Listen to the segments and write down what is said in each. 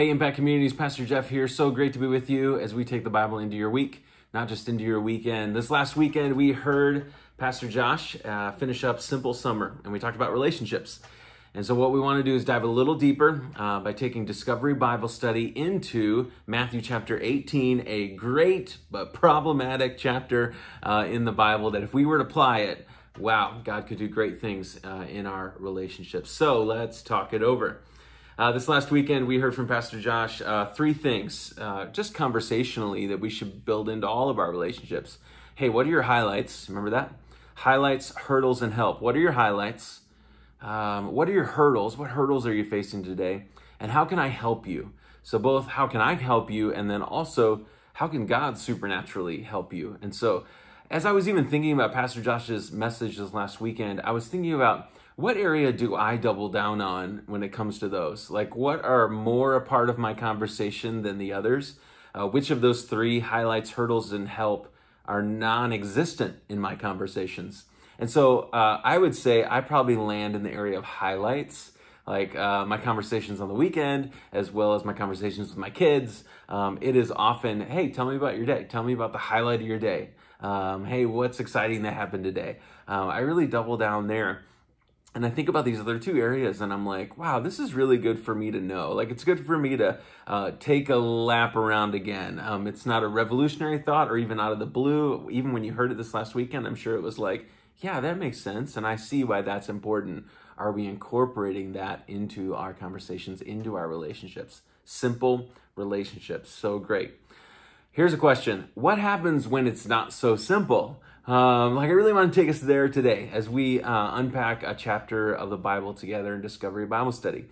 Hey, Impact Communities, Pastor Jeff here. So great to be with you as we take the Bible into your week, not just into your weekend. This last weekend, we heard Pastor Josh uh, finish up Simple Summer, and we talked about relationships. And so, what we want to do is dive a little deeper uh, by taking Discovery Bible Study into Matthew chapter 18, a great but problematic chapter uh, in the Bible that if we were to apply it, wow, God could do great things uh, in our relationships. So, let's talk it over. Uh, this last weekend, we heard from Pastor Josh uh, three things, uh, just conversationally, that we should build into all of our relationships. Hey, what are your highlights? Remember that? Highlights, hurdles, and help. What are your highlights? Um, what are your hurdles? What hurdles are you facing today? And how can I help you? So, both how can I help you, and then also how can God supernaturally help you? And so, as I was even thinking about Pastor Josh's message this last weekend, I was thinking about what area do I double down on when it comes to those? Like, what are more a part of my conversation than the others? Uh, which of those three highlights, hurdles, and help are non existent in my conversations? And so uh, I would say I probably land in the area of highlights, like uh, my conversations on the weekend, as well as my conversations with my kids. Um, it is often, hey, tell me about your day. Tell me about the highlight of your day. Um, hey, what's exciting that happened today? Um, I really double down there and I think about these other two areas and I'm like, wow, this is really good for me to know. Like, it's good for me to uh, take a lap around again. Um, it's not a revolutionary thought or even out of the blue. Even when you heard it this last weekend, I'm sure it was like, yeah, that makes sense. And I see why that's important. Are we incorporating that into our conversations, into our relationships? Simple relationships. So great. Here's a question What happens when it's not so simple? Um, like, I really want to take us there today as we uh, unpack a chapter of the Bible together in Discovery Bible Study.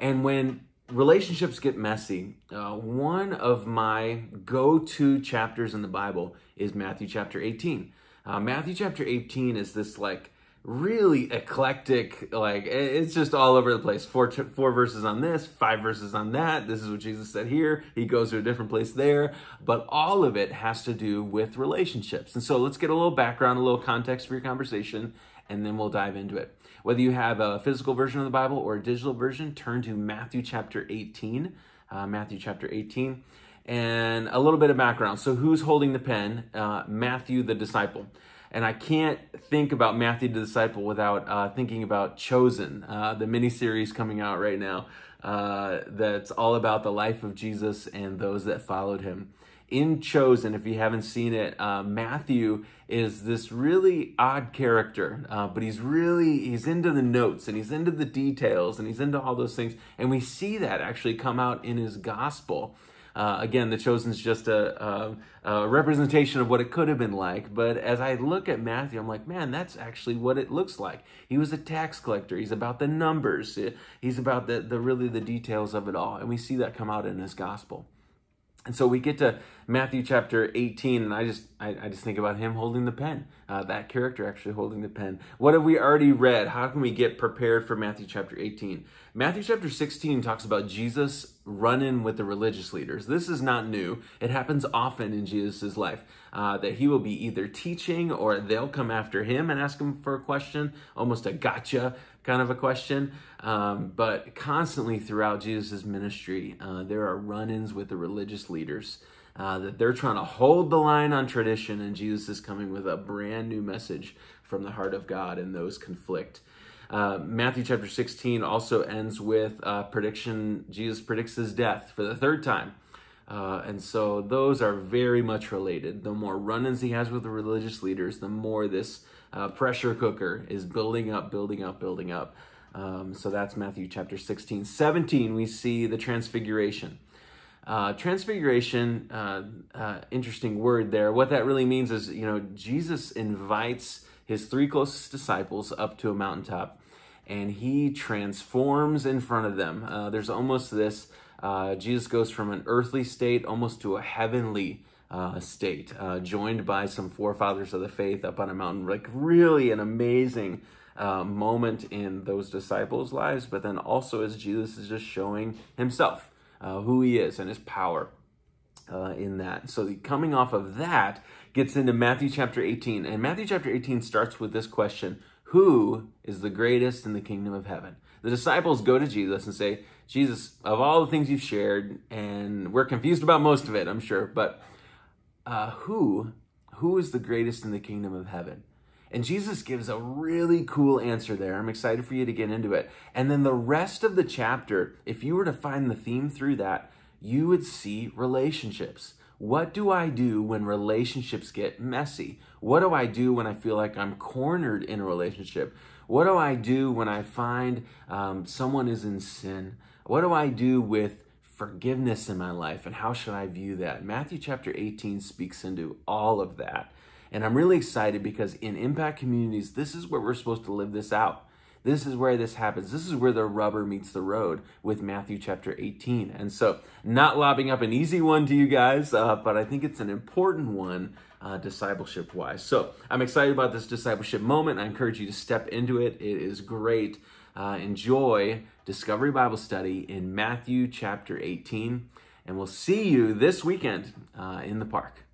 And when relationships get messy, uh, one of my go to chapters in the Bible is Matthew chapter 18. Uh, Matthew chapter 18 is this like really eclectic like it's just all over the place. Four four verses on this five verses on that. This is what jesus said here. He goes to a different place there. But all of it has to do with relationships. And so let's get a little background a little context for your conversation and then we'll dive into it. Whether you have a physical version of the bible or a digital version turn to matthew chapter 18 uh, matthew chapter 18 and a little bit of background. So who's holding the pen? Uh, matthew the disciple and I can't think about Matthew the Disciple without uh, thinking about Chosen, uh, the miniseries coming out right now uh, that's all about the life of Jesus and those that followed him. In Chosen, if you haven't seen it, uh, Matthew is this really odd character, uh, but he's really he's into the notes and he's into the details and he's into all those things, and we see that actually come out in his gospel. Uh, again, The Chosen is just a, a, a, representation of what it could have been like. But as I look at Matthew, I'm like, man, that's actually what it looks like. He was a tax collector. He's about the numbers. He's about the, the really the details of it all. And we see that come out in his gospel. And so we get to Matthew chapter 18, and I just I, I just think about him holding the pen. Uh, that character actually holding the pen. What have we already read? How can we get prepared for Matthew chapter 18? Matthew chapter 16 talks about Jesus running with the religious leaders. This is not new. It happens often in Jesus' life uh, that he will be either teaching or they'll come after him and ask him for a question, almost a gotcha kind of a question. Um, but constantly throughout Jesus' ministry, uh, there are run ins with the religious leaders. Uh, that they're trying to hold the line on tradition, and Jesus is coming with a brand new message from the heart of God, and those conflict. Uh, Matthew chapter 16 also ends with a prediction. Jesus predicts his death for the third time. Uh, and so those are very much related. The more run ins he has with the religious leaders, the more this uh, pressure cooker is building up, building up, building up. Um, so that's Matthew chapter 16. 17, we see the transfiguration. Uh, transfiguration, uh, uh, interesting word there. What that really means is, you know, Jesus invites his three closest disciples up to a mountaintop and he transforms in front of them. Uh, there's almost this uh, Jesus goes from an earthly state almost to a heavenly uh, state, uh, joined by some forefathers of the faith up on a mountain. Like, really an amazing uh, moment in those disciples' lives, but then also as Jesus is just showing himself, uh, who he is, and his power. Uh, in that. So, coming off of that gets into Matthew chapter 18. And Matthew chapter 18 starts with this question Who is the greatest in the kingdom of heaven? The disciples go to Jesus and say, Jesus, of all the things you've shared, and we're confused about most of it, I'm sure, but uh, who, who is the greatest in the kingdom of heaven? And Jesus gives a really cool answer there. I'm excited for you to get into it. And then the rest of the chapter, if you were to find the theme through that, you would see relationships. What do I do when relationships get messy? What do I do when I feel like I'm cornered in a relationship? What do I do when I find um, someone is in sin? What do I do with forgiveness in my life and how should I view that? Matthew chapter 18 speaks into all of that. And I'm really excited because in impact communities, this is where we're supposed to live this out. This is where this happens. This is where the rubber meets the road with Matthew chapter 18. And so, not lobbing up an easy one to you guys, uh, but I think it's an important one uh, discipleship wise. So, I'm excited about this discipleship moment. I encourage you to step into it. It is great. Uh, enjoy Discovery Bible Study in Matthew chapter 18. And we'll see you this weekend uh, in the park.